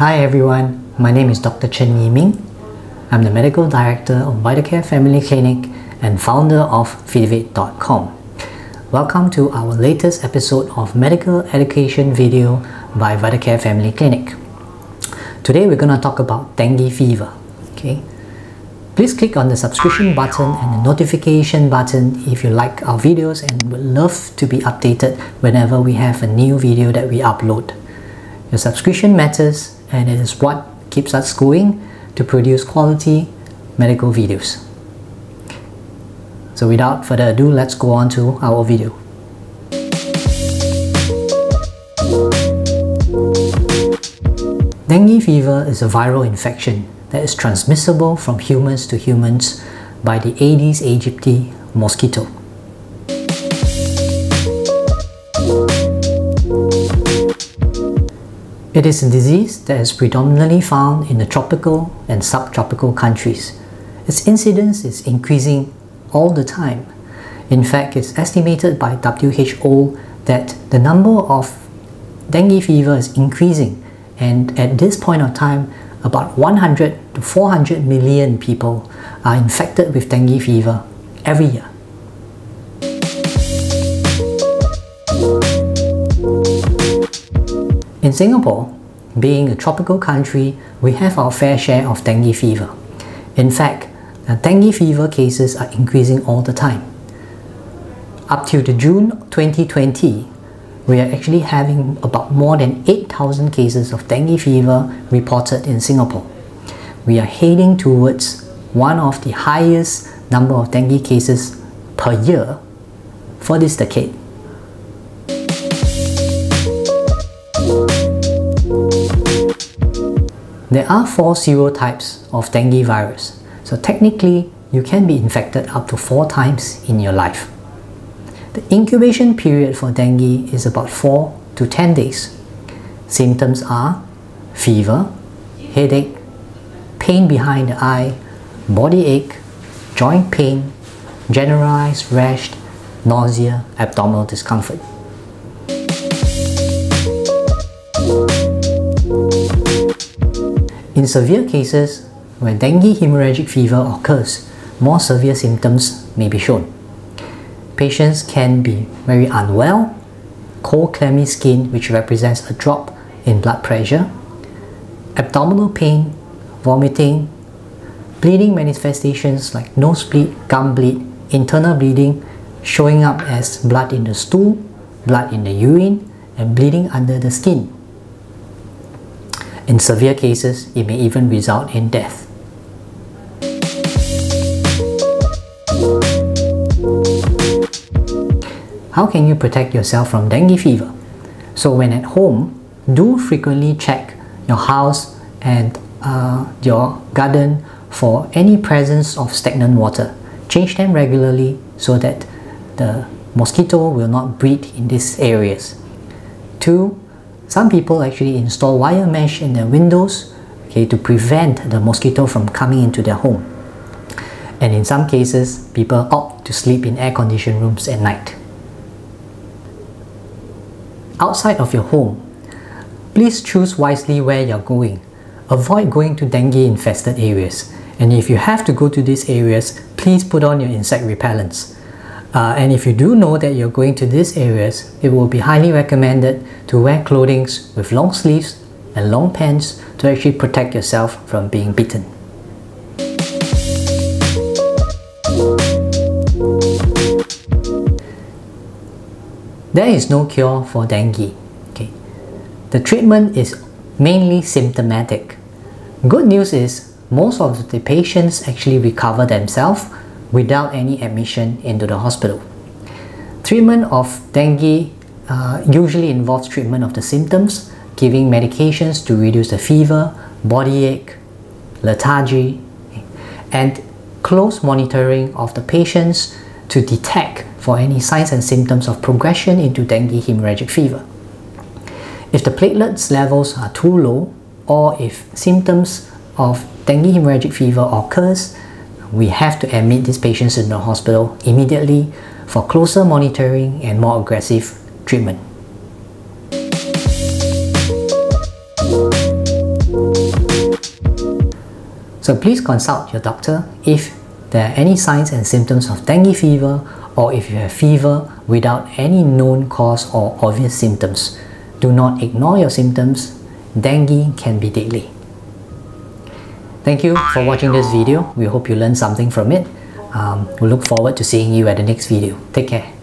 Hi everyone, my name is Dr. Chen Yiming. I'm the Medical Director of VitaCare Family Clinic and founder of Fitivate.com. Welcome to our latest episode of medical education video by VitaCare Family Clinic. Today we're going to talk about dengue fever. Okay, Please click on the subscription button and the notification button if you like our videos and would love to be updated whenever we have a new video that we upload. Your subscription matters and it is what keeps us going to produce quality medical videos. So without further ado, let's go on to our video. Dengue fever is a viral infection that is transmissible from humans to humans by the Aedes aegypti mosquito. It is a disease that is predominantly found in the tropical and subtropical countries. Its incidence is increasing all the time. In fact, it's estimated by WHO that the number of dengue fever is increasing and at this point of time, about 100 to 400 million people are infected with dengue fever every year. In Singapore, being a tropical country, we have our fair share of dengue fever. In fact, dengue fever cases are increasing all the time. Up to the June 2020, we are actually having about more than 8,000 cases of dengue fever reported in Singapore. We are heading towards one of the highest number of dengue cases per year for this decade. There are four serotypes of dengue virus, so technically you can be infected up to four times in your life. The incubation period for dengue is about 4 to 10 days. Symptoms are fever, headache, pain behind the eye, body ache, joint pain, generalized rash, nausea, abdominal discomfort. In severe cases, where dengue hemorrhagic fever occurs, more severe symptoms may be shown. Patients can be very unwell, cold clammy skin which represents a drop in blood pressure, abdominal pain, vomiting, bleeding manifestations like nosebleed, gum bleed, internal bleeding showing up as blood in the stool, blood in the urine, and bleeding under the skin. In severe cases, it may even result in death. How can you protect yourself from dengue fever? So when at home, do frequently check your house and uh, your garden for any presence of stagnant water. Change them regularly so that the mosquito will not breed in these areas. Two, some people actually install wire mesh in their windows okay, to prevent the mosquito from coming into their home. And in some cases, people opt to sleep in air-conditioned rooms at night outside of your home, please choose wisely where you're going. Avoid going to dengue infested areas. And if you have to go to these areas, please put on your insect repellents. Uh, and if you do know that you're going to these areas, it will be highly recommended to wear clothing with long sleeves and long pants to actually protect yourself from being bitten. There is no cure for dengue. Okay. The treatment is mainly symptomatic. Good news is most of the patients actually recover themselves without any admission into the hospital. Treatment of dengue uh, usually involves treatment of the symptoms, giving medications to reduce the fever, body ache, lethargy, and close monitoring of the patients to detect for any signs and symptoms of progression into dengue hemorrhagic fever. If the platelets levels are too low or if symptoms of dengue hemorrhagic fever occurs, we have to admit these patients in the hospital immediately for closer monitoring and more aggressive treatment. So please consult your doctor if there are any signs and symptoms of dengue fever or if you have fever without any known cause or obvious symptoms. Do not ignore your symptoms. Dengue can be deadly. Thank you for watching this video. We hope you learned something from it. Um, we look forward to seeing you at the next video. Take care.